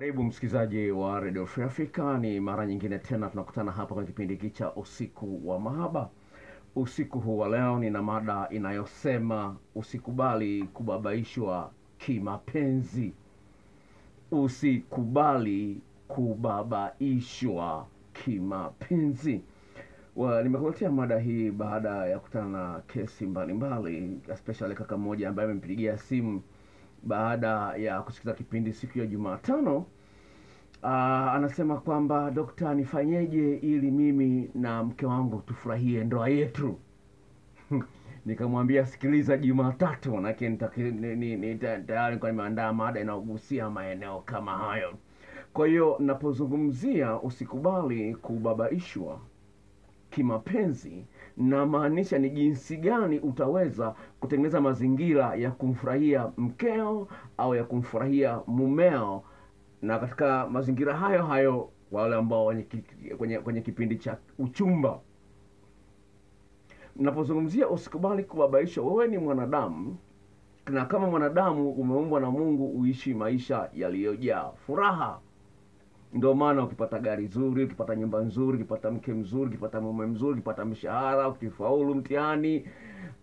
Karibu msikilizaji wa Radio Free Africa, ni mara nyingine tena tunakutana hapa kwenye kipindi hiki cha usiku wa mahaba. Usiku huu wa leo nina mada inayosema usikubali kubabaishwa kimapenzi. Usikubali kubabaishwa kimapenzi. Nimekuletea mada hii baada ya kukutana na kesi mbalimbali, especially kaka mmoja ambaye amempigia simu baada ya kusikiza kipindi siku ya Jumatano. Uh, anasema kwamba dokta, nifanyeje ili mimi na mke wangu tufurahie ndoa yetu? Nikamwambia sikiliza, Jumatatu, manake tayari nilikuwa nimeandaa mada inayogusia maeneo kama hayo. Kwa hiyo napozungumzia usikubali kubabaishwa kimapenzi namaanisha ni jinsi gani utaweza kutengeneza mazingira ya kumfurahia mkeo au ya kumfurahia mumeo. Na katika mazingira hayo hayo wale ambao wenye, kwenye, kwenye kipindi cha uchumba. Napozungumzia usikubali kubabaishwa wewe ni mwanadamu na kama mwanadamu umeumbwa na mungu uishi maisha yaliyojaa furaha ndio maana ukipata gari zuri ukipata nyumba nzuri ukipata mke mzuri ukipata mume mzuri ukipata mshahara ukifaulu mtihani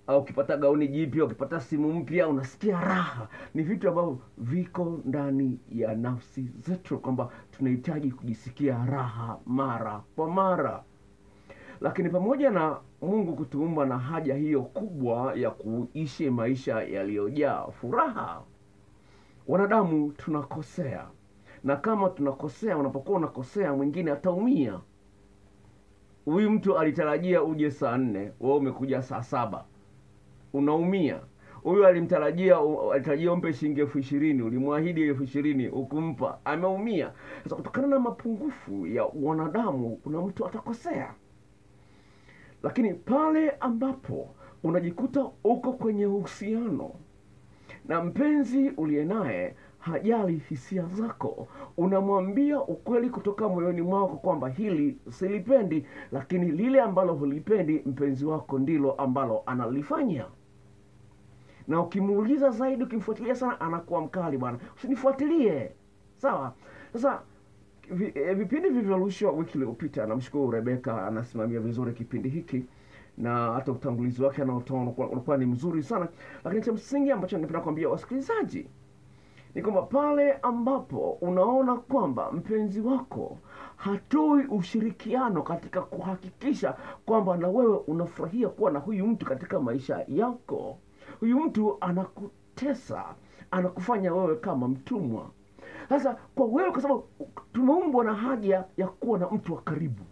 au ukipata gauni jipya ukipata simu mpya unasikia raha. Ni vitu ambavyo viko ndani ya nafsi zetu kwamba tunahitaji kujisikia raha mara kwa mara. Lakini pamoja na mungu kutuumba na haja hiyo kubwa ya kuishi maisha yaliyojaa furaha wanadamu tunakosea na kama tunakosea unapokuwa unakosea mwingine ataumia. Huyu mtu alitarajia uje saa nne wewe umekuja saa saba. Unaumia. Huyu alimtarajia alitarajia umpe shilingi elfu ishirini ulimwahidi elfu ishirini ukumpa. Ameumia. Sasa kutokana na mapungufu ya wanadamu kuna mtu atakosea. Lakini pale ambapo unajikuta uko kwenye uhusiano na mpenzi uliye naye hajali hisia zako. Unamwambia ukweli kutoka moyoni mwako kwamba hili silipendi lakini lile ambalo hulipendi mpenzi wako ndilo ambalo analifanya na ukimuuliza zaidi ukimfuatilia sana anakuwa mkali bwana. Usinifuatilie. Sawa. Sasa eh, vipindi vilivyorushwa wiki iliyopita namshukuru rebeka anasimamia vizuri kipindi hiki na hata utangulizi wake anaotoa unakuwa ni mzuri sana. Lakini cha msingi ambacho ningependa kuambia wasikilizaji ni kwamba pale ambapo unaona kwamba mpenzi wako hatoi ushirikiano katika kuhakikisha kwamba na wewe unafurahia kuwa na huyu mtu katika maisha yako huyu mtu anakutesa anakufanya wewe kama mtumwa. Sasa kwa wewe kwa sababu tumeumbwa na haja ya kuwa na mtu wa karibu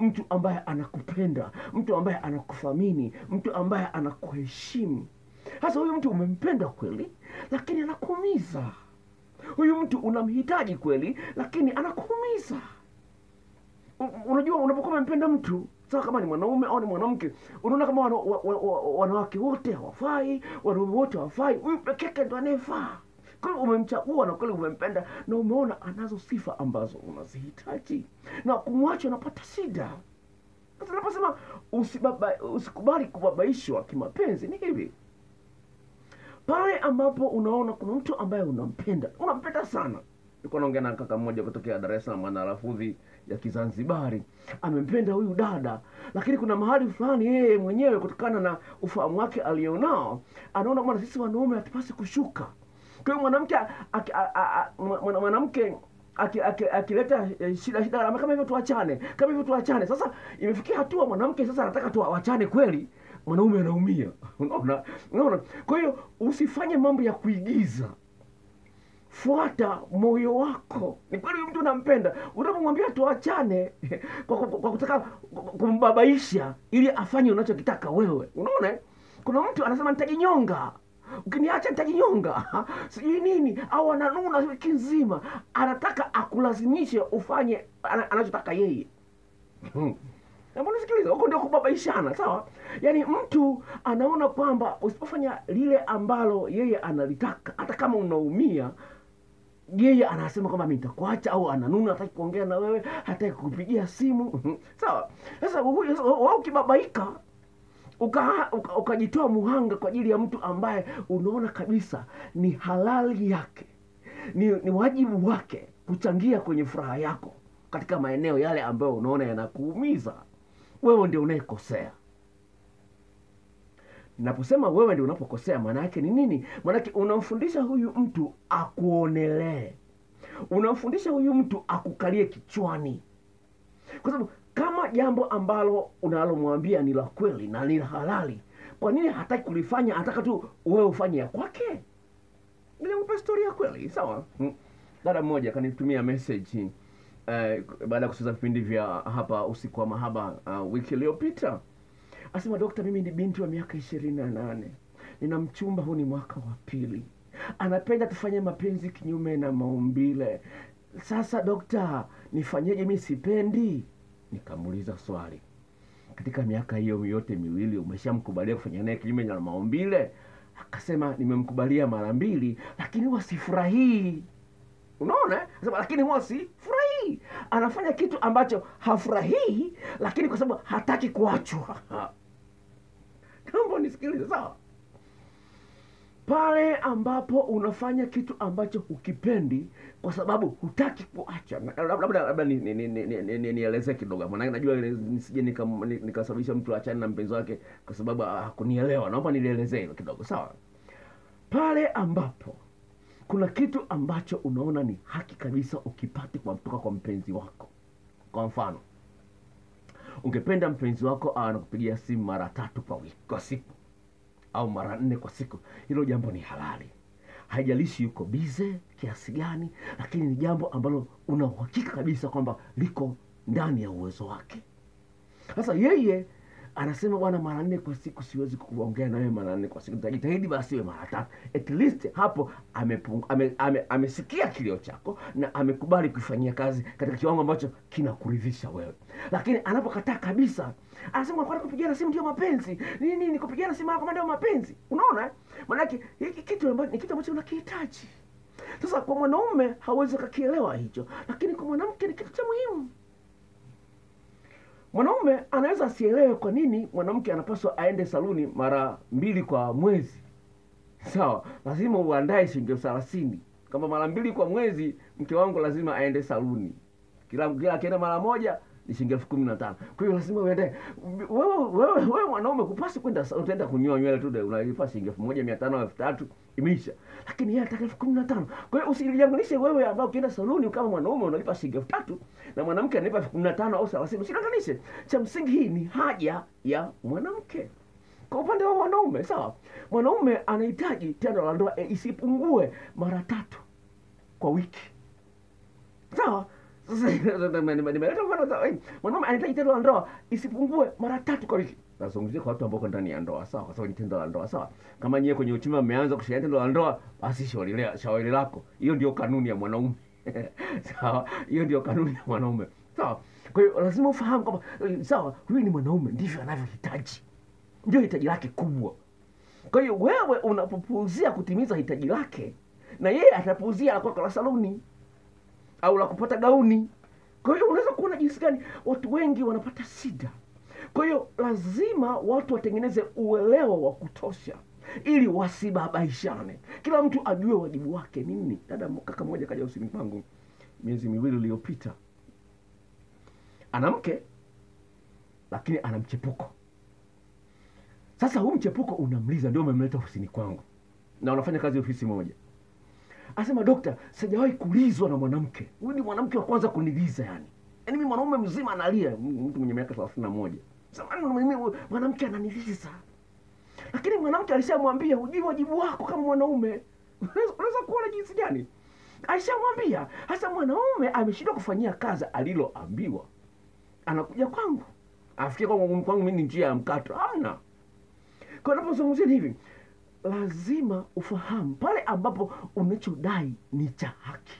mtu ambaye anakupenda mtu ambaye anakuthamini mtu ambaye anakuheshimu sasa huyu mtu umempenda kweli lakini anakuumiza. Huyu mtu unamhitaji kweli lakini anakuumiza. Unajua unapokuwa umempenda mtu sawa kama ni mwanaume au ni mwanamke unaona kama wana, wa, wa, wa, wanawake wote hawafai wanaume wote hawafai huyu ndo anayefaa. Kweli umemchagua na kweli umempenda na umeona anazo sifa ambazo unazihitaji na kumwacha unapata shida. Sasa naposema usikubali kubabaishwa kimapenzi ni hivi pale ambapo unaona kuna mtu ambaye unampenda unampenda sana. Nilikuwa naongea na kaka mmoja kutokea dar es salaam ana lafudhi ya kizanzibari. Amempenda huyu dada lakini kuna mahali fulani yeye mwenyewe kutokana na ufahamu wake alionao anaona bwana sisi wanaume hatupasi kushuka. Kwa hiyo mwanamke mwanamke aki- aki- akileta eh, shida shida kama hivyo tuachane kama hivyo tuachane. Sasa imefikia hatua mwanamke sasa anataka tuwachane kweli mwanaume anaumia unaona? Unaona? Kwa hiyo usifanye mambo ya kuigiza. Fuata moyo wako. Ni kweli mtu unampenda unapomwambia tuachane kwa, kwa, kwa kutaka kumbabaisha ili afanye unachokitaka wewe. Unaona? Kuna mtu anasema nitajinyonga ukiniacha nitajinyonga sijui nini. Au ananuna wiki nzima. Anataka akulazimishe ufanye anachotaka yeye Hebu nisikilize, huko ndio kubabaishana, sawa? Yaani mtu anaona kwamba usipofanya lile ambalo yeye analitaka, hata kama unaumia, yeye anasema kwamba mimi nitakuacha, au ananuna, hataki kuongea na wewe, hataki kukupigia simu sawa. Sasa huyu- sasa wewe ukibabaika ukajitoa uka, uka muhanga kwa ajili ya mtu ambaye unaona kabisa ni halali yake ni, ni wajibu wake kuchangia kwenye furaha yako katika maeneo yale ambayo unaona yanakuumiza wewe ndio unayekosea. Naposema wewe ndio unapokosea maana yake ni nini? Maanake unamfundisha huyu mtu akuonelee. Unamfundisha huyu mtu akukalie kichwani. Kwa sababu kama jambo ambalo unalomwambia ni la kweli na ni la halali kwa nini hataki kulifanya? Anataka tu wewe ufanye ya kwake. Nilikupa ya kweli sawa. Mm. dada mmoja akanitumia message eh, baada ya kucheza vipindi vya hapa usiku wa mahaba uh, wiki iliyopita asema dokta mimi ni binti wa miaka ishirini na nane. Nina mchumba huu ni mwaka wa pili. Anapenda tufanye mapenzi kinyume na maumbile. Sasa dokta nifanyeje? Mi sipendi. Nikamuuliza swali. Katika miaka hiyo yote miwili umeshamkubalia kufanya naye kinyume na maumbile? Akasema nimemkubalia mara mbili lakini huwa sifurahii. Unaona eh? Lakini huwa sifurahii anafanya kitu ambacho hafurahii lakini kwa sababu hataki kuachwa. Naomba nisikilize sawa? Pale ambapo unafanya kitu ambacho hukipendi kwa sababu hutaki kuacha. Labda labda nielezee ni, ni, ni, ni, ni, nielezee kidogo manake najua nisije nikasababisha mtu achani na mpenzi wake kwa sababu hakunielewa. Naomba nilielezee hilo kidogo sawa? Pale ambapo kuna kitu ambacho unaona ni haki kabisa ukipate kwa kutoka kwa mpenzi wako. Kwa mfano ungependa mpenzi wako anakupigia simu mara tatu kwa wiki kwa siku au mara nne kwa siku. Hilo jambo ni halali. Haijalishi yuko bize kiasi gani lakini ni jambo ambalo una uhakika kabisa kwamba liko ndani ya uwezo wake. Sasa yeye anasema bwana mara nne kwa siku siwezi kuongea nawe mara nne kwa siku. Nitajitahidi basi iwe mara tatu. At least hapo amesikia ame, ame, ame kilio chako na amekubali kuifanyia kazi katika kiwango ambacho kinakuridhisha wewe. Lakini anapokataa kabisa anasema kwani kupigana simu ndio mapenzi? Nini? Nini kupigana simu mara ndio mapenzi? Unaona? Maanake hiki kitu ambacho ni kitu ambacho unakihitaji. Sasa kwa mwanaume hawezi kakielewa hicho lakini kwa mwanamke ni kitu cha muhimu mwanaume anaweza asielewe kwa nini mwanamke anapaswa aende saluni mara mbili kwa mwezi. Sawa lazima uandae shilingi thelathini. Kama mara mbili kwa mwezi mke wangu lazima aende saluni. Kila kila akienda mara moja shilingi elfu kumi na tano. Kwa hiyo lazima uende. Wewe wewe wewe mwanaume kupasi kwenda utaenda kunyoa nywele tu unalipa shilingi elfu moja mia tano elfu tatu imeisha. Lakini yeye anataka elfu kumi na tano. Kwa hiyo usilinganishe wewe ambao ukienda saluni kama mwanaume unalipa shilingi elfu tatu na mwanamke analipa elfu kumi na tano au thelathini. Usilinganishe cha msingi hii ni haja ya mwanamke. Kwa upande wa mwanaume sawa. Mwanaume anahitaji tendo la ndoa e, isipungue mara tatu kwa wiki. Sawa sasa nime- nime- nimeleta mfano sawa eh, mwanaume anahitaji tendo la ndoa isipungue mara tatu kwa wiki nazungumzia kwa watu ambao wako ndani ya ndoa sawa kwa sababu ni tendo la ndoa sawa kama nyewe kwenye uchumi mmeanza kushiriki tendo la ndoa basi shauri shauri lako hiyo ndio kanuni ya mwanaume sawa hiyo ndio kanuni ya mwanaume sawa kwa hiyo lazima ufahamu kwamba sawa huyu ni mwanaume ndivyo anavyohitaji ndio hitaji lake kubwa kwa hiyo wewe unapopuuzia kutimiza hitaji lake na yeye atapuuzia kwa kwa saluni au la kupata gauni. Kwa hiyo unaweza kuona jinsi gani watu wengi wanapata shida. Kwa hiyo lazima watu watengeneze uelewa wa kutosha ili wasibabaishane. Kila mtu ajue wajibu wake nini. Dada kaka mmoja kaja usini kwangu miezi miwili iliyopita. Ana mke lakini ana mchepuko. Sasa huu mchepuko unamliza ndio umemleta ofisini kwangu. Na unafanya kazi ofisi moja asema dokta sijawahi kulizwa na mwanamke. Huyu ni mwanamke wa kwanza kuniliza yani. Yaani mimi mwanaume mzima analia mtu mwenye miaka thelathini na moja. Samahani, mimi mwanamke ananiliza lakini mwanamke alishamwambia hujui wajibu wako kama mwanaume. Unaweza kuona jinsi gani? Alishamwambia hasa mwanaume ameshindwa kufanyia kazi aliloambiwa anakuja kwangu. Afikia kwangu kwangu mimi ni njia ya mkato. Hamna. Kwa napozungumzia hivi lazima ufahamu pale ambapo unachodai ni cha haki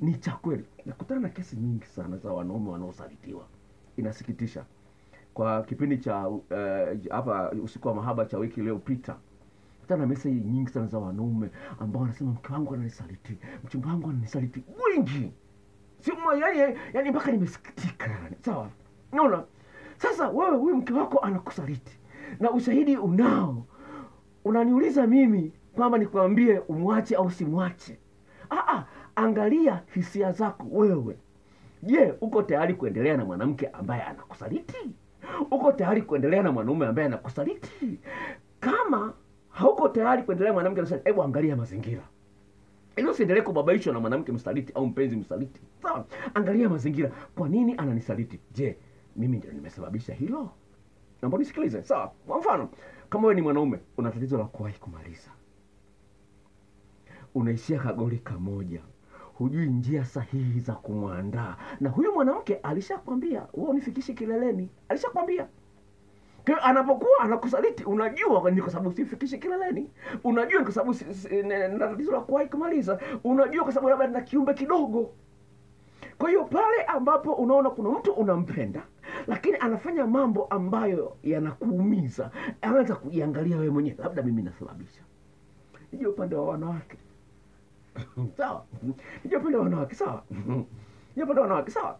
ni cha kweli. Nakutana na kesi nyingi sana za wanaume wanaosalitiwa. Inasikitisha. Kwa kipindi cha hapa uh, usiku wa mahaba cha wiki iliyopita tana na meseji nyingi sana za wanaume ambao wanasema mke wangu ananisaliti mchumba wangu ananisaliti mwingi. Sio yani, yani mpaka nimesikitika yani. Sawa? Naona sasa wewe huyu mke wako anakusaliti na ushahidi unao unaniuliza mimi kwamba nikwambie umwache au simwache? Ah, angalia hisia zako wewe. Je uko tayari kuendelea na mwanamke ambaye anakusaliti? Uko tayari kuendelea na mwanaume ambaye anakusaliti? Kama hauko tayari kuendelea na mwanamke anasaliti hebu angalia mazingira. Ili usiendelee kubabaishwa na mwanamke msaliti au mpenzi msaliti. Sawa angalia mazingira. Kwa nini ananisaliti? Je mimi ndio nimesababisha hilo? Naomba nisikilize sawa kwa mfano kama wewe ni mwanaume una tatizo la kuwahi kumaliza. Unaishia kagoli kamoja. Hujui njia sahihi za kumwandaa. Na huyu mwanamke alishakwambia wewe unifikishi kileleni. Alishakwambia. Kwa anapokuwa anakusaliti unajua ni kwa sababu sifikishi kileleni. Unajua kwa sababu na tatizo la kuwahi kumaliza. Unajua kwa sababu labda na kiumbe kidogo. Kwa hiyo pale ambapo unaona kuna mtu unampenda lakini anafanya mambo ambayo yanakuumiza. Anaweza kujiangalia wewe mwenyewe labda mimi nasababisha. Nije upande wa wanawake. Sawa. Nije upande wa wanawake sawa. Nije upande wa wanawake sawa.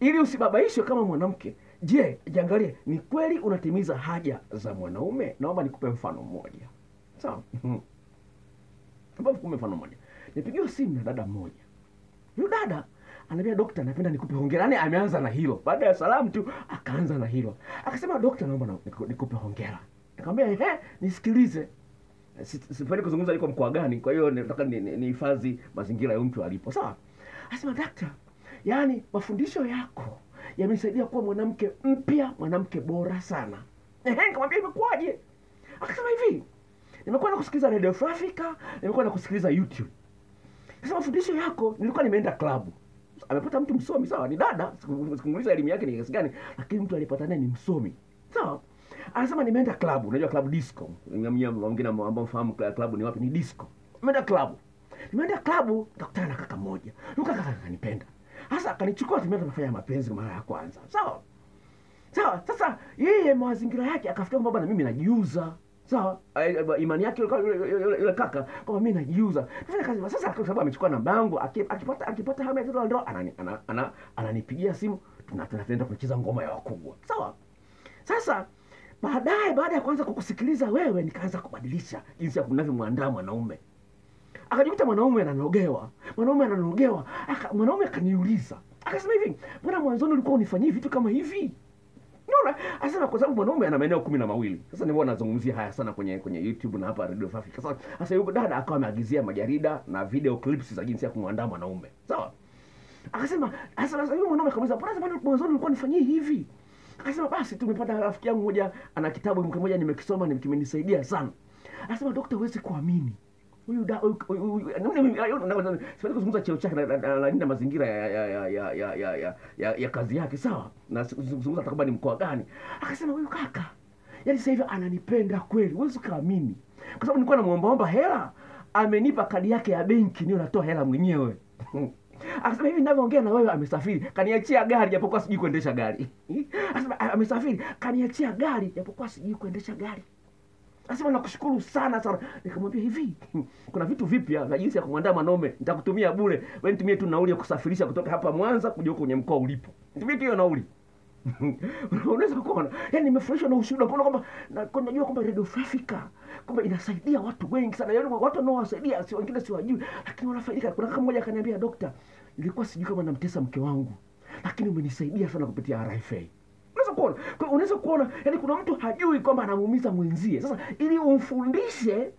Ili usibabaishwe kama mwanamke je jiangalie ni kweli unatimiza haja za mwanaume? Naomba nikupe mfano mmoja. Sawa. Naomba nikupe mfano mmoja. Nipigiwa simu na dada mmoja. Yule dada anaambia dokta napenda nikupe hongera. Yani ameanza na hilo. Baada ya salamu tu akaanza na hilo. Akasema dokta naomba nikupe hongera. Nikamwambia ehe nisikilize. Si- sipendi kuzungumza yuko mkoa gani kwa hiyo nataka ni- ni- nihifadhi mazingira ya mtu alipo. Sawa? Asema dakta yaani mafundisho yako yamenisaidia kuwa mwanamke mpya mwanamke bora sana. Ehe nikamwambia imekuwaje? Akasema hivi nimekuwa nakusikiliza radio africa nimekuwa nakusikiliza youtube. Sasa mafundisho yako nilikuwa nimeenda klabu amepata mtu msomi sawa? Ni dada. Sikumuliza elimu yake ni kiasi gani lakini mtu alipata naye ni msomi sawa? Anasema nimeenda klabu. Unajua klabu disco. Wengine ambao mfahamu fahamu klabu ni wapi? Ni disco. Nimeenda klabu. Nimeenda klabu nikakutana na kaka mmoja. Kaka akanipenda sasa akanichukua tumeenda kufanya mapenzi mara ya kwanza sawa? Sawa sasa yeye mazingira yake akafikia kwamba na mimi najiuza sawa Eh, eh, imani yake yule- kaka. Kwamba mimi najiuza kazi sasa kwa sababu amechukua namba yangu akipata akipata hamu ya tendo ndoa anani- ana- ana- ananipigia simu tuna- tuna- tunaenda kucheza ngoma ya wakubwa. Sawa? Sasa baadaye baada ya kuanza kukusikiliza wewe nikaanza kubadilisha jinsi ya kunavyomwandaa mwanaume. Akajikuta mwanaume ananogewa. Mwanaume ananogewa mwanaume akaniuliza. Akasema hivi mbona mwanzoni ulikuwa unifanyia vitu kama hivi Unaona? Asema kwa sababu mwanaume ana maeneo kumi na mawili. Sasa nazungumzia haya sana kwenye kwenye YouTube na hapa Radio. Sasa sasa yuko dada akawa ameagizia majarida na video clips za jinsi ya kumwandaa mwanaume. Sawa? Akasema sasa sasa yule mwanaume akamuuliza, "Mbona zamani mwanzo nilikuwa nifanyie hivi?" Akasema basi tumepata rafiki yangu ana kitabu kimoja nimekisoma ni kimenisaidia sana. Daktari, huwezi kuamini huyu kuzungumza cheo chake na- mazingira ya kazi yake sawa na ni mkoa gani akasema huyu kaka yani sasa hivi ananipenda kweli huwezi ukaamini kwa sababu nilikuwa namwombaomba hela amenipa kadi yake ya benki niyo natoa hela mwenyewe akasema hivi navyoongea na wewe amesafiri kaniachia gari japokuwa sijui kuendesha gari akasema amesafiri kaniachia gari japokuwa sijui kuendesha gari Nasema nakushukuru sana sana. Nikamwambia hivi, kuna vitu vipya vya jinsi ya kumwandaa mwanaume, nitakutumia bure. Wewe nitumie tu nauli ya kusafirisha kutoka hapa Mwanza kuja huko kwenye mkoa ulipo. Nitumie tu hiyo nauli. Unaweza kuona. Yaani nimefurahishwa na ushuhuda kuona kwamba na najua kwamba Radio Africa kwamba inasaidia watu wengi sana. Yaani watu wanaowasaidia si wengine si wajui, lakini wanafaidika. Kuna kama mmoja akaniambia, "Dokta, nilikuwa sijui kama namtesa mke wangu, lakini umenisaidia sana kupitia RFA." Kuona. Kwa unaweza kuona yani kuna mtu hajui kwamba anamuumiza mwenzie. Sasa ili umfundishe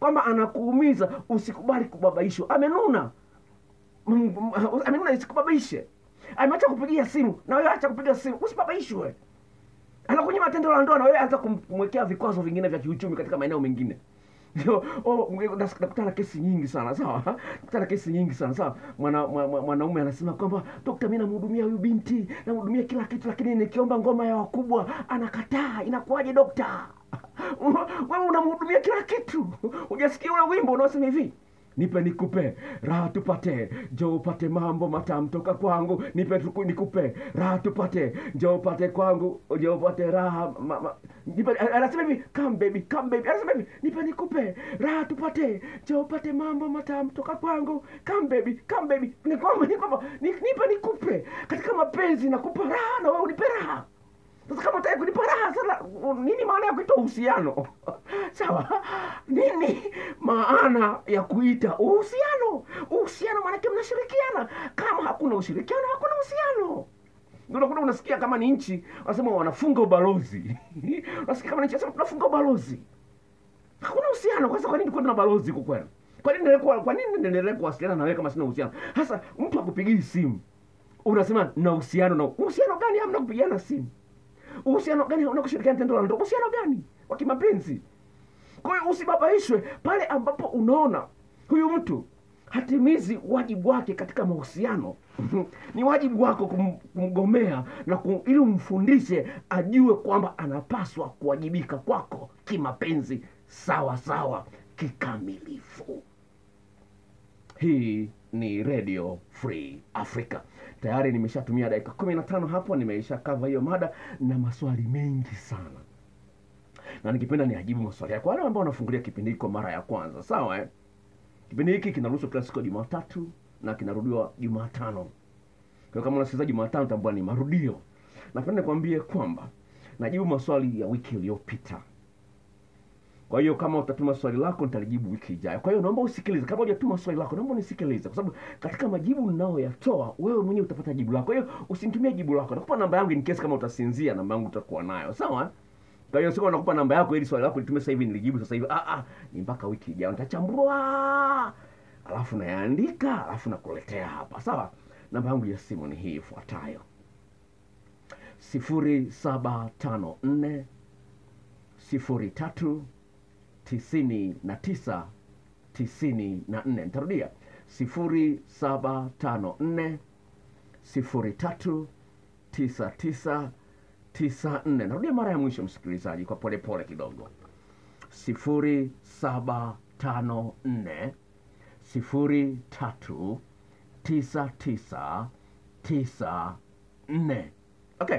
kwamba anakuumiza usikubali kubabaishwa. Amenuna. Amenuna isikubabaishe. Ameacha kupigia simu na wewe acha kupiga simu. Usibabaishwe anakunyima tendo la ndoa na wewe anza kumwekea vikwazo vingine vya kiuchumi katika maeneo mengine nakutana na kesi nyingi sana sawa nakutana kesi nyingi sana sawa mwana mwa- mwa- mwanaume anasema kwamba dokta mimi namhudumia huyu binti namhudumia kila kitu lakini nikiomba ngoma ya wakubwa anakataa inakuwaje dokta wewe unamhudumia kila kitu hujasikia ule wimbo unaosema hivi nipe nikupe. Raha tupate. Njoo upate mambo matamu toka kwangu. Nipe tuku, nikupe. Raha tupate. Njoo upate kwangu. Njoo upate raha. Ma, ma, nipe, anasema hivi come baby come baby. Anasema hivi nipe nikupe. Raha tupate. Jo upate mambo matamu toka kwangu. Come baby come baby. Ni kwamba ni kwamba nipe nikupe. Katika mapenzi nakupa raha na wewe unipe raha sasa kama utaki kunipa raha sasa nini maana ya kuita uhusiano? Sawa. Nini maana ya kuita uhusiano? Uhusiano maanake mnashirikiana. Kama hakuna ushirikiano hakuna uhusiano. Unakuta unasikia kama ni nchi wanasema wanafunga ubalozi. Unasikia kama ni nchi wanasema tunafunga ubalozi. Hakuna uhusiano. Kwanza kwa nini kwenda na balozi huko kwenu? Kwa nini niendelee kwa nini niendelee kuwasiliana na wewe kama sina uhusiano? Sasa mtu akupigii simu unasema na uhusiano na uhusiano gani? Hamna kupigiana simu uhusiano gani unakushirikiana kushirikiana tendo la ndoa? Uhusiano gani wa kimapenzi? Kwa hiyo usibabaishwe pale ambapo unaona huyu mtu hatimizi wajibu wake katika mahusiano. Ni wajibu wako kum, kumgomea na kum, ili umfundishe ajue kwamba anapaswa kuwajibika kwako kimapenzi sawa sawa kikamilifu. Hii ni radio free africa tayari nimeshatumia dakika kumi na tano hapo nimeisha kava hiyo mada na maswali mengi sana. Na nikipenda niajibu maswali yako. Wale ambao wanafungulia kipindi hiki kwa mara ya kwanza sawa eh? kipindi hiki kinarushwa kila siku jumatatu na kinarudiwa jumatano. Kwa kama unasikiliza jumatano tambua ni marudio. Napenda nikwambie kwamba najibu maswali ya wiki iliyopita kwa hiyo kama utatuma swali lako nitalijibu wiki ijayo. Kwa hiyo naomba usikilize. Kama hujatuma swali lako naomba unisikilize kwa sababu katika majibu ninayoyatoa wewe mwenyewe utapata jibu lako. Kwa hiyo usinitumie jibu lako. Nakupa namba yangu in case kama utasinzia namba yangu utakuwa nayo. Sawa? Kwa hiyo sio nakupa namba yako ili swali lako litume sasa hivi nilijibu sasa hivi. Ah ah ni mpaka wiki ijayo. Nitachambua. Alafu nayaandika alafu nakuletea hapa. Sawa? Namba yangu ya simu ni hii ifuatayo. Sifuri saba tano nne sifuri tatu tisini na tisa tisini na nne. Nitarudia. sifuri saba tano nne sifuri tatu tisa tisa tisa nne. Narudia mara ya mwisho msikilizaji kwa polepole kidogo. sifuri saba tano nne sifuri tatu tisa tisa tisa nne. Okay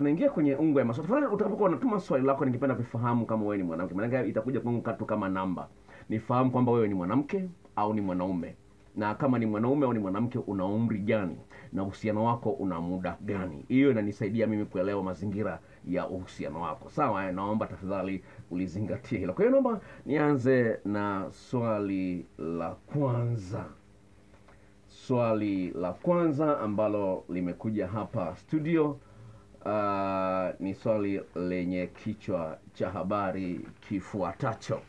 tunaingia kwenye ungo ya maswali. Tafadhali utakapokuwa unatuma swali lako ningependa kufahamu kama wewe ni mwanamke. Maanake itakuja kwangu katu kama namba. Nifahamu kwamba wewe ni mwanamke au ni mwanaume. Na kama ni mwanaume au ni mwanamke una umri gani? Na uhusiano wako una muda gani? Hiyo inanisaidia mimi kuelewa mazingira ya uhusiano wako. Sawa naomba tafadhali ulizingatie hilo. Kwa hiyo naomba nianze na swali la kwanza. Swali la kwanza ambalo limekuja hapa studio uh, ni swali lenye kichwa cha habari kifuatacho